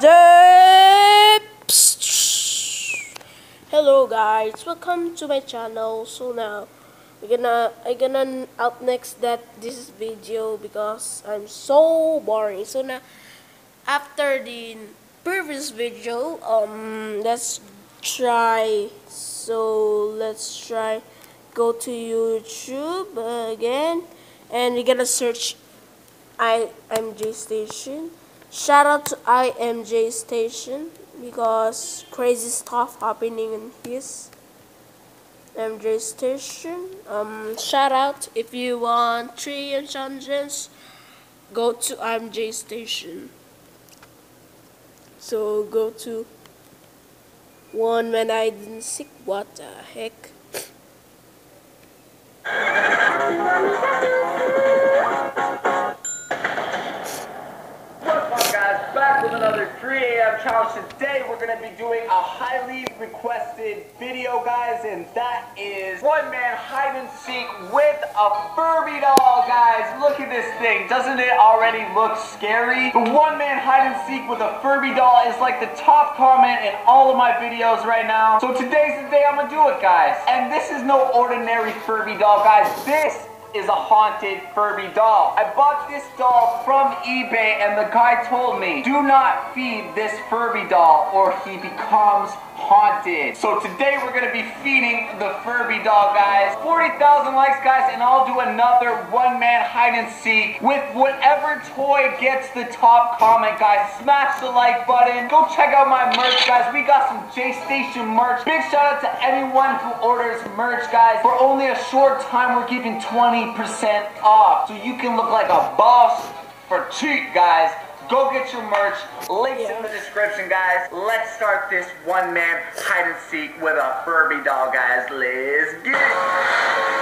birthday! Hello guys, welcome to my channel. So now we're gonna I gonna up next that this video because I'm so boring. So now after the previous video, um let's try so let's try go to YouTube again and we're gonna search IMJ station shout out to IMJ station because crazy stuff happening in his MJ station. Um shout out if you want three enchantress go to IMJ station. So go to one man I didn't seek what the heck back with another 3 a.m. challenge. Today we're going to be doing a highly requested video, guys, and that is one man hide and seek with a Furby doll, guys. Look at this thing. Doesn't it already look scary? The one man hide and seek with a Furby doll is like the top comment in all of my videos right now. So today's the day I'm going to do it, guys. And this is no ordinary Furby doll, guys. This is a haunted Furby doll. I bought this doll from eBay and the guy told me, do not feed this Furby doll or he becomes haunted. So today we're to be feeding the Furby doll, guys. 40,000 likes, guys, and I'll do another one-man hide and seek with whatever toy gets the top comment, guys. Smash the like button. Go check out my merch, guys. We got some J-Station merch. Big shout out to anyone who orders merch, guys. For only a short time, we're giving 20% off. So you can look like a boss for cheap, guys. Go get your merch. Links yeah. in the description, guys. Let's start this one man hide and seek with a Furby doll, guys. Let's get it.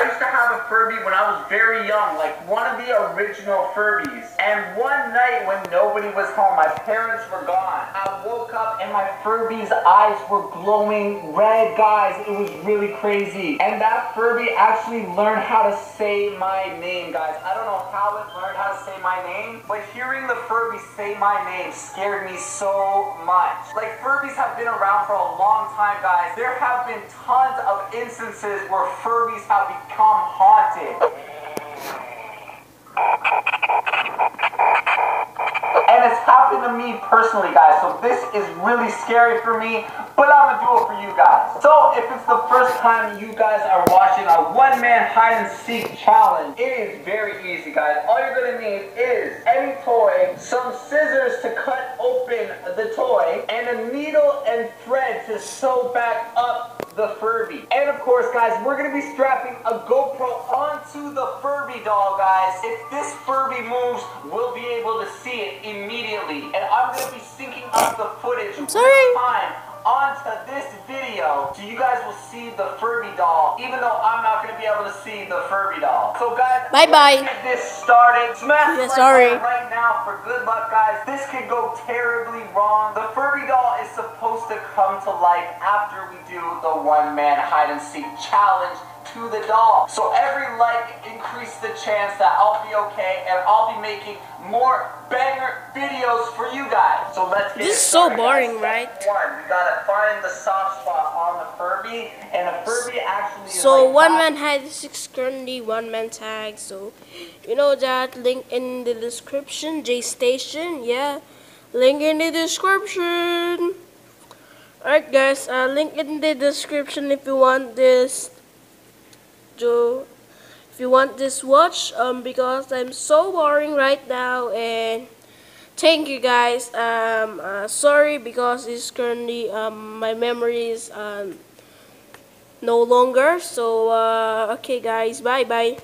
I used to have a Furby when I was very young, like one of the original Furbies. And one night when nobody was home, my parents were gone. I woke up and my Furby's eyes were glowing red, guys. It was really crazy. And that Furby actually learned how to say my name, guys. I don't know how it learned how to say my name, but hearing the Furby say my name scared me so much. Like, Furbies have been around for a long time, guys. There have been tons of instances where Furbies have become become haunted. And it's happened to me personally, guys. So this is really scary for me, but I'm gonna do it for you guys. So if it's the first time you guys are watching a one-man hide and seek challenge, it is very easy, guys. All you're gonna need is any toy, some scissors to cut open the toy, and a needle and thread to sew back up the Furby. And of course, guys, we're going to be strapping a GoPro onto the Furby doll, guys. If this Furby moves, we'll be able to see it immediately. And I'm going to be syncing up the footage I'm time onto this video so you guys will see the Furby doll even though I'm not going to be able to see the Furby doll. So guys, bye bye. get this started. Smash yeah, sorry. right now for good luck guys. This could go terribly wrong. The Furby doll is supposed to come to life after we do the one man hide and seek challenge to the doll. So every like increase the chance that I'll be okay and I'll be making more banger videos for you guys. So let's get This is so boring, right? One, we gotta find the soft spot on the Furby, and a Furby actually So like one man has six currently one man tag, so you know that link in the description, J Station, yeah. Link in the description. Alright guys, uh, link in the description if you want this do. If you want this watch um because I'm so boring right now and thank you guys. Um uh, sorry because it's currently um my memory is um no longer. So uh, okay guys bye bye